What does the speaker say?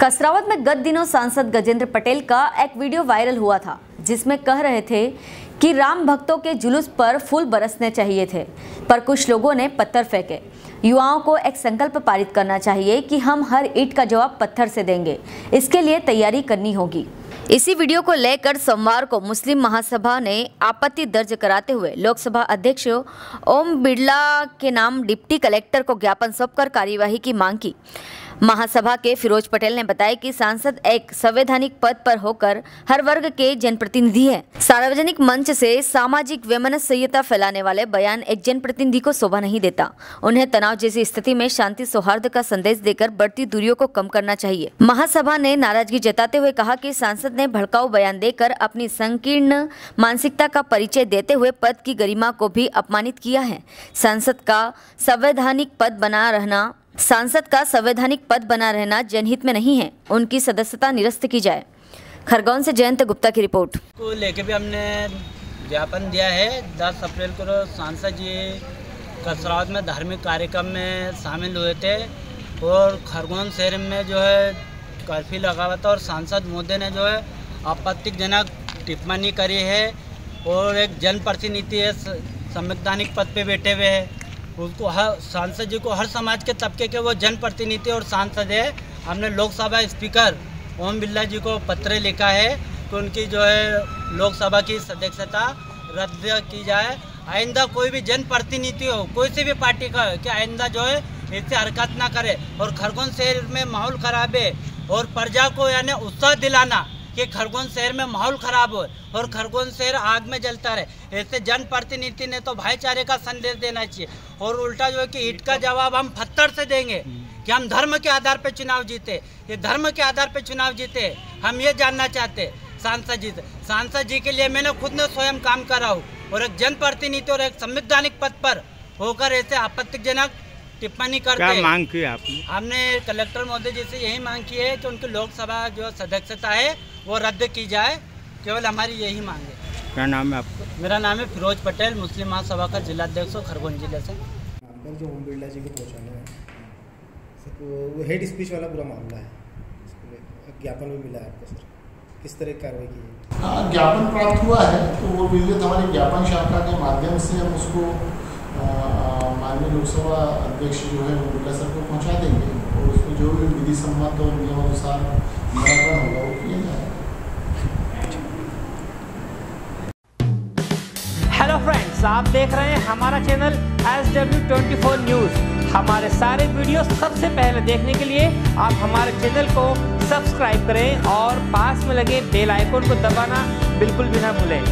कसरावत में गत दिनों सांसद गजेंद्र पटेल का एक वीडियो वायरल हुआ था, जिसमें कह रहे थे कि राम भक्तों के जुलूस पर फूल बरसने चाहिए थे, पर कुछ लोगों ने पत्थर फेंके। युवाओं को एक संकल्प पारित करना चाहिए कि हम हर ईट का जवाब पत्थर से देंगे। इसके लिए तैयारी करनी होगी। इसी वीडियो को लेकर सोमवार को मुस्लिम महासभा ने आपत्ति दर्ज कराते हुए लोकसभा अध्यक्ष ओम बिड़ला के नाम डिप्टी कलेक्टर को ज्ञापन सौंपकर कार्यवाही की मांग की। महासभा के फिरोज पटेल ने बताया कि सांसद एक संवैधानिक पद पर होकर हर वर्ग के जनप्रतिनिधि हैं। सार्वजनिक मंच से सामाजिक वैमनस्यता फैलाने वाले बयान एक जनप्रतिनिधि को शोभा नहीं देता। उन्हें तनाव जैसी स्थिति में शांति सौहार्द का संदेश देकर बढ़ती दूरियों को कम करना चाहिए। महासभा ने नाराज़गी जताते हुए कहा की सांसद ने भड़काऊ बयान देकर अपनी संकीर्ण मानसिकता का परिचय देते हुए पद की गरिमा को भी अपमानित किया है। सांसद का संवैधानिक पद बना रहना सांसद का संवैधानिक पद बना रहना जनहित में नहीं है। उनकी सदस्यता निरस्त की जाए। खरगोन से जयंत गुप्ता की रिपोर्ट। को लेके भी हमने ज्ञापन दिया है। 10 अप्रैल को सांसद जी कसरावत में धार्मिक कार्यक्रम में शामिल हुए थे और खरगोन शहर में जो है कर्फ्यू लगा हुआ था और सांसद मोदी ने जो है आपत्तिजनक टिप्पणी करी है और एक जनप्रतिनिधि संवैधानिक पद पे बैठे हुए हैं। उसको हर सांसद जी को, हर समाज के तबके के वो जनप्रतिनिधि और सांसद है। हमने लोकसभा स्पीकर ओम बिरला जी को पत्र लिखा है कि उनकी जो है लोकसभा की सदस्यता रद्द की जाए। आइंदा कोई भी जनप्रतिनिधि हो, कोई सी भी पार्टी का हो, कि आइंदा जो है इससे हरकत ना करे और खरगोन शहर में माहौल खराब है और प्रजा को यानी उत्साह दिलाना कि खरगोन शहर में माहौल खराब हो और खरगोन शहर आग में जलता रहे। ऐसे जनप्रतिनिधि ने तो भाईचारे का संदेश देना चाहिए। और उल्टा जो है कि ईट का जवाब हम पत्थर से देंगे कि हम धर्म के आधार पर चुनाव जीते। ये धर्म के आधार पर चुनाव जीते, हम ये जानना चाहते सांसद जी सांसद जी के लिए मैंने खुद ने स्वयं काम करा हूँ। और एक जनप्रतिनिधि और एक संवैधानिक पद पर होकर ऐसे आपत्तिजनक टिप्पणी करते क्या मांग की आपने? हमने कलेक्टर महोदय जी से यही मांग की है कि उनकी लोकसभा जो सदस्यता है वो रद्द की जाए। केवल हमारी यही मांग है। क्या नाम है आपका? मेरा नाम है फिरोज पटेल मुस्लिम महासभा का जिलाध्यक्ष हूँ खरगोन ज़िले से। जो ओम बिरला जी को पहुँचाने हैं वो हेड स्पीच वाला पूरा मामला है। ज्ञापन भी मिला है आपको सर। किस तरह की कार्रवाई की हाँ ज्ञापन प्राप्त हुआ है तो वो विधिवत हमारी ज्ञापन शाखा के माध्यम से हम उसको माननीय लोकसभा अध्यक्ष जो है, वो बिरला सर को पहुँचा देंगे और उसमें जो भी विधि सम्मत और नियमानुसार निराकरण होगा, वो किया जाएगा। हेलो फ्रेंड्स आप देख रहे हैं हमारा channel S W twenty four news हमारे सारे वीडियो सबसे पहले देखने के लिए आप हमारे चैनल को सब्सक्राइब करें और पास में लगे बेल आइकन को दबाना बिल्कुल भी ना भूलें।